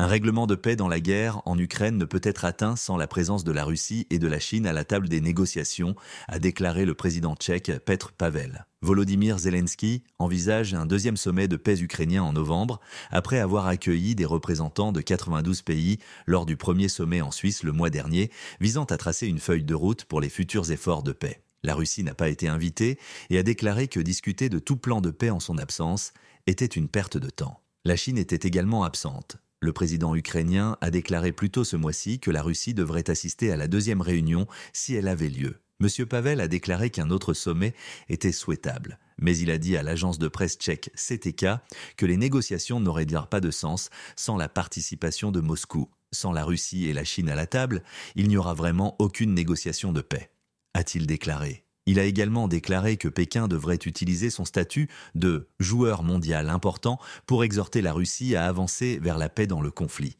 Un règlement de paix dans la guerre en Ukraine ne peut être atteint sans la présence de la Russie et de la Chine à la table des négociations, a déclaré le président tchèque Petr Pavel. Volodymyr Zelensky envisage un deuxième sommet de paix ukrainien en novembre, après avoir accueilli des représentants de 92 pays lors du premier sommet en Suisse le mois dernier, visant à tracer une feuille de route pour les futurs efforts de paix. La Russie n'a pas été invitée et a déclaré que discuter de tout plan de paix en son absence était une perte de temps. La Chine était également absente. Le président ukrainien a déclaré plus tôt ce mois-ci que la Russie devrait assister à la deuxième réunion si elle avait lieu. M. Pavel a déclaré qu'un autre sommet était souhaitable, mais il a dit à l'agence de presse tchèque CTK que les négociations n'auraient pas de sens sans la participation de Moscou. Sans la Russie et la Chine à la table, il n'y aura vraiment aucune négociation de paix, a-t-il déclaré. Il a également déclaré que Pékin devrait utiliser son statut de joueur mondial important pour exhorter la Russie à avancer vers la paix dans le conflit.